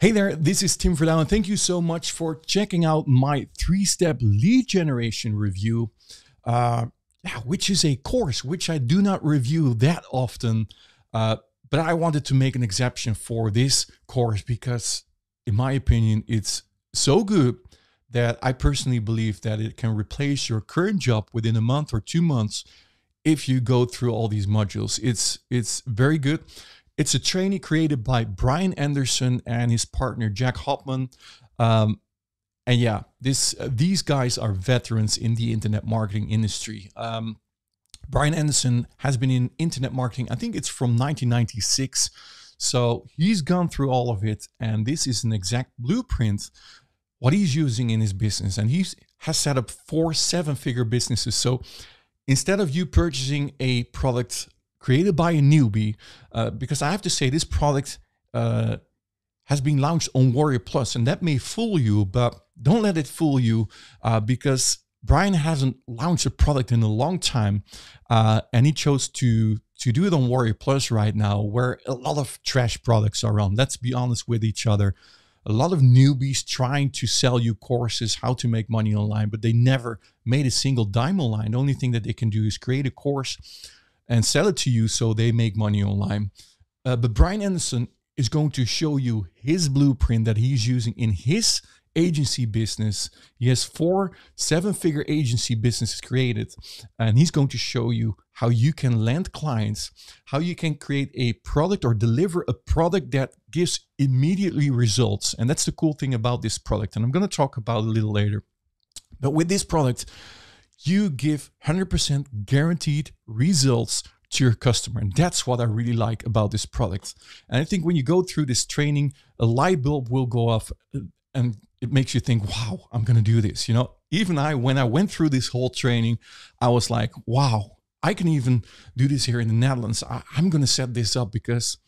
Hey there, this is Tim Verdouw, and thank you so much for checking out my three step lead generation review, uh, which is a course which I do not review that often. Uh, but I wanted to make an exception for this course because, in my opinion, it's so good that I personally believe that it can replace your current job within a month or two months if you go through all these modules. It's it's very good. It's a training created by Brian Anderson and his partner Jack Hopman. Um, and yeah, this uh, these guys are veterans in the internet marketing industry. Um, Brian Anderson has been in internet marketing. I think it's from 1996. So he's gone through all of it, and this is an exact blueprint what he's using in his business. And he has set up four seven-figure businesses. So instead of you purchasing a product created by a newbie, uh, because I have to say this product uh, has been launched on Warrior Plus, and that may fool you, but don't let it fool you uh, because Brian hasn't launched a product in a long time, uh, and he chose to to do it on Warrior Plus right now, where a lot of trash products are on. Let's be honest with each other. A lot of newbies trying to sell you courses how to make money online, but they never made a single dime online. The only thing that they can do is create a course and sell it to you so they make money online. Uh, but Brian Anderson is going to show you his blueprint that he's using in his agency business. He has four seven figure agency businesses created, and he's going to show you how you can land clients, how you can create a product or deliver a product that gives immediately results. And that's the cool thing about this product. And I'm going to talk about a little later. But with this product, you give 100% guaranteed results to your customer. And that's what I really like about this product. And I think when you go through this training, a light bulb will go off uh, and it makes you think, wow, I'm going to do this. You know, even I, when I went through this whole training, I was like, wow, I can even do this here in the Netherlands. I, I'm going to set this up because,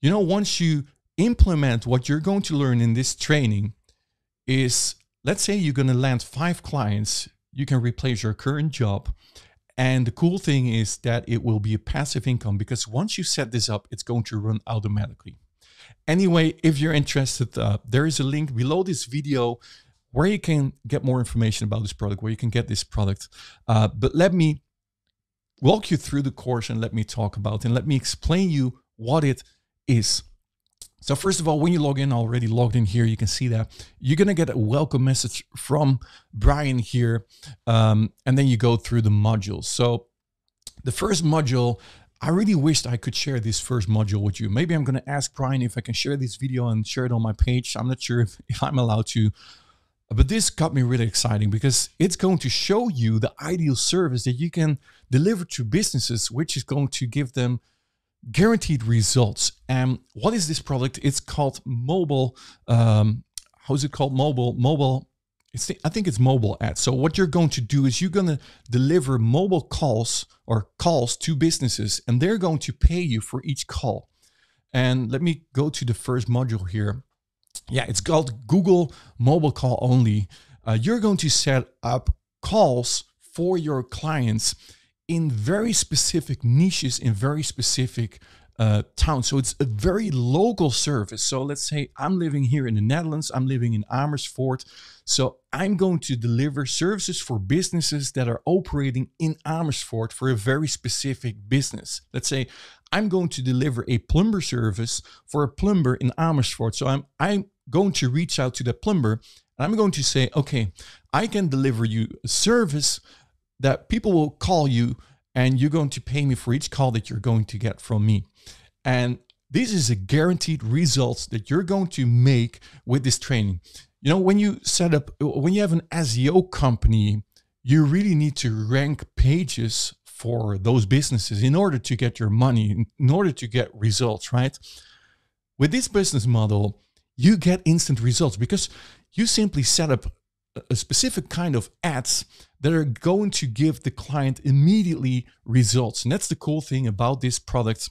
you know, once you implement what you're going to learn in this training, is let's say you're going to land five clients you can replace your current job. And the cool thing is that it will be a passive income because once you set this up, it's going to run automatically. Anyway, if you're interested, uh, there is a link below this video where you can get more information about this product, where you can get this product. Uh, but let me walk you through the course and let me talk about it and let me explain you what it is. So first of all, when you log in, already logged in here, you can see that you're gonna get a welcome message from Brian here, um, and then you go through the modules. So the first module, I really wished I could share this first module with you. Maybe I'm gonna ask Brian if I can share this video and share it on my page. I'm not sure if, if I'm allowed to, but this got me really exciting because it's going to show you the ideal service that you can deliver to businesses, which is going to give them guaranteed results. And what is this product? It's called mobile. Um, how is it called? Mobile. Mobile. It's, I think it's mobile ads. So what you're going to do is you're going to deliver mobile calls or calls to businesses, and they're going to pay you for each call. And let me go to the first module here. Yeah, it's called Google Mobile Call Only. Uh, you're going to set up calls for your clients in very specific niches in very specific uh, towns. So it's a very local service. So let's say I'm living here in the Netherlands, I'm living in Amersfoort. So I'm going to deliver services for businesses that are operating in Amersfoort for a very specific business. Let's say I'm going to deliver a plumber service for a plumber in Amersfoort. So I'm I'm going to reach out to the plumber and I'm going to say, okay, I can deliver you a service that people will call you and you're going to pay me for each call that you're going to get from me. And this is a guaranteed results that you're going to make with this training. You know, when you set up, when you have an SEO company, you really need to rank pages for those businesses in order to get your money, in order to get results, right? With this business model, you get instant results because you simply set up a specific kind of ads that are going to give the client immediately results. And that's the cool thing about this product.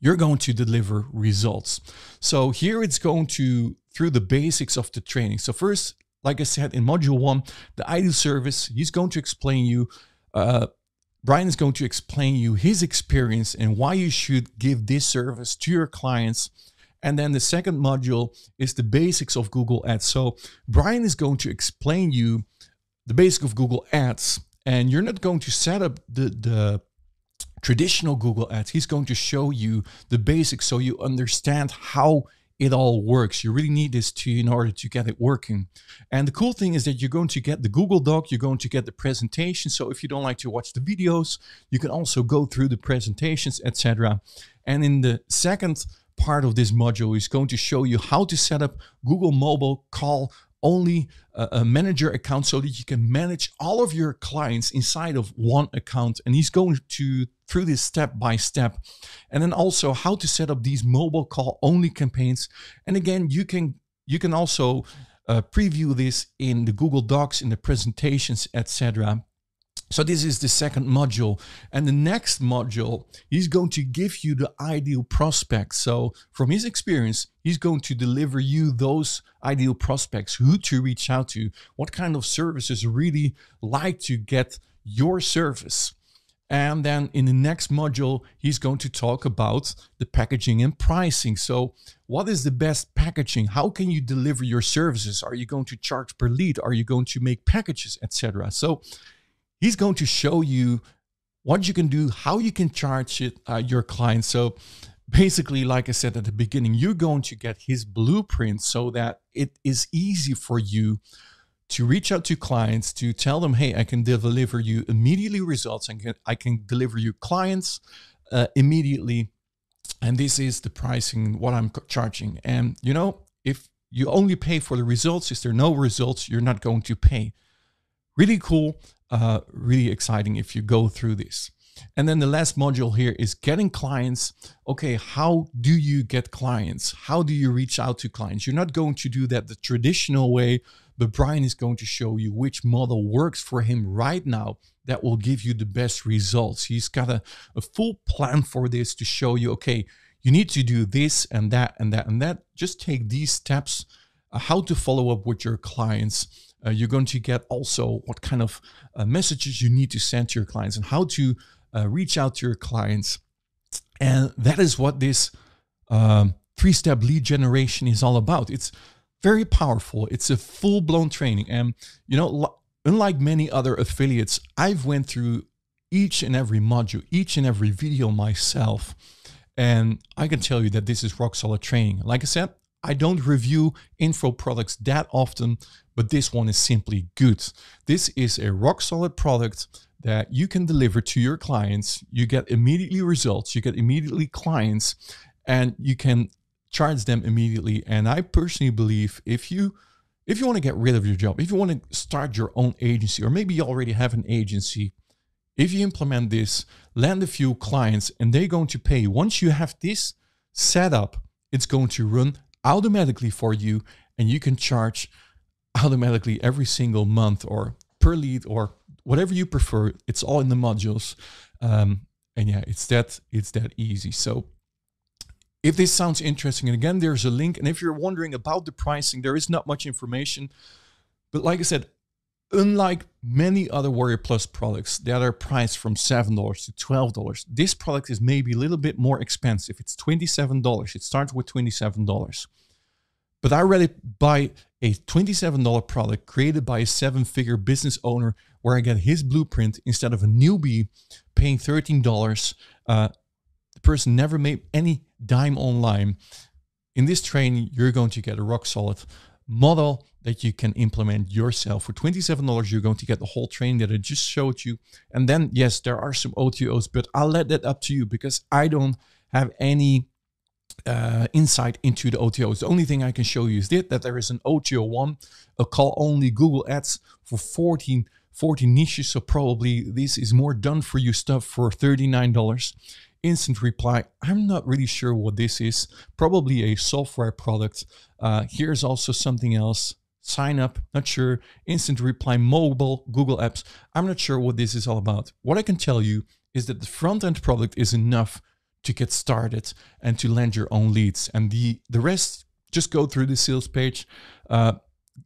You're going to deliver results. So here it's going to through the basics of the training. So first, like I said in module one, the ideal service, he's going to explain you, uh, Brian is going to explain you his experience and why you should give this service to your clients And then the second module is the basics of Google Ads. So Brian is going to explain you the basic of Google Ads, and you're not going to set up the the traditional Google Ads. He's going to show you the basics so you understand how it all works. You really need this to in order to get it working. And the cool thing is that you're going to get the Google Doc, you're going to get the presentation. So if you don't like to watch the videos, you can also go through the presentations, etc. And in the second part of this module is going to show you how to set up Google Mobile Call only a, a, manager account so that you can manage all of your clients inside of one account. And he's going to through this step by step. And then also how to set up these mobile call only campaigns. And again, you can you can also uh, preview this in the Google Docs, in the presentations, etc. So this is the second module. And the next module, he's going to give you the ideal prospects. So from his experience, he's going to deliver you those ideal prospects, who to reach out to, what kind of services really like to get your service. And then in the next module, he's going to talk about the packaging and pricing. So, what is the best packaging? How can you deliver your services? Are you going to charge per lead? Are you going to make packages, etc.? So, he's going to show you what you can do, how you can charge it uh, your clients. So, basically, like I said at the beginning, you're going to get his blueprint so that it is easy for you to reach out to clients to tell them, hey, I can deliver you immediately results and can, I can deliver you clients uh, immediately. And this is the pricing, what I'm charging. And, you know, if you only pay for the results, if there are no results, you're not going to pay. Really cool, uh, really exciting if you go through this. And then the last module here is getting clients. Okay, how do you get clients? How do you reach out to clients? You're not going to do that the traditional way but Brian is going to show you which model works for him right now that will give you the best results. He's got a, a full plan for this to show you, okay, you need to do this and that and that and that. Just take these steps, uh, how to follow up with your clients. Uh, you're going to get also what kind of uh, messages you need to send to your clients and how to uh, reach out to your clients. And that is what this um, three step lead generation is all about. It's very powerful. It's a full blown training. And, you know, unlike many other affiliates, I've went through each and every module, each and every video myself. And I can tell you that this is rock solid training. Like I said, I don't review info products that often, but this one is simply good. This is a rock solid product that you can deliver to your clients. You get immediately results, you get immediately clients, and you can charge them immediately. And I personally believe if you if you want to get rid of your job, if you want to start your own agency, or maybe you already have an agency, if you implement this, land a few clients, and they're going to pay. Once you have this set up, it's going to run automatically for you, and you can charge automatically every single month or per lead or whatever you prefer. It's all in the modules. Um, and yeah, it's that it's that easy. So if this sounds interesting, and again, there's a link. And if you're wondering about the pricing, there is not much information. But like I said, unlike many other Warrior Plus products that are priced from $7 to $12, this product is maybe a little bit more expensive. It's $27. It starts with $27. But I rather buy a $27 product created by a seven figure business owner where I get his blueprint instead of a newbie paying $13. Uh, the person never made any dime online. In this training, you're going to get a rock solid model that you can implement yourself. For $27, you're going to get the whole training that I just showed you. And then, yes, there are some OTOs, but I'll let that up to you because I don't have any uh, insight into the OTOs. The only thing I can show you is that, that there is an OTO one, a call only Google Ads for 14, 14 niches. So probably this is more done for you stuff for $39 instant reply. I'm not really sure what this is. Probably a software product. Uh, here's also something else. Sign up, not sure. Instant reply, mobile, Google Apps. I'm not sure what this is all about. What I can tell you is that the front end product is enough to get started and to land your own leads. And the, the rest, just go through the sales page. Uh,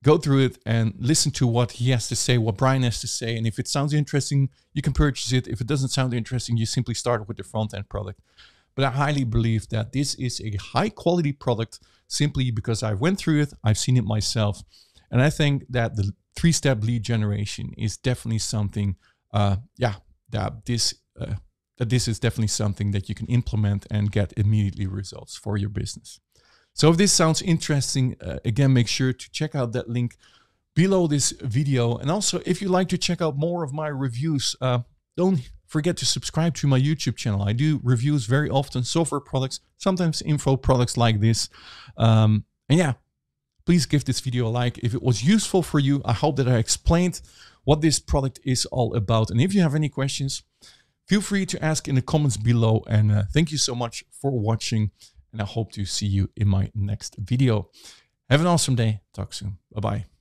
go through it and listen to what he has to say, what Brian has to say. And if it sounds interesting, you can purchase it. If it doesn't sound interesting, you simply start with the front end product. but I highly believe that this is a high quality product simply because I went through it, I've seen it myself, and I think that the three step lead generation is definitely something, uh, yeah, that this uh, that this is definitely something that you can implement and get immediately results for your business. So if this sounds interesting, uh, again, make sure to check out that link below this video. And also, if you'd like to check out more of my reviews, uh, don't forget to subscribe to my YouTube channel. I do reviews very often, software products, sometimes info products like this. Um, and yeah, please give this video a like. If it was useful for you, I hope that I explained what this product is all about. And if you have any questions, feel free to ask in the comments below. And uh, thank you so much for watching. And I hope to see you in my next video. Have an awesome day. Talk soon. Bye-bye.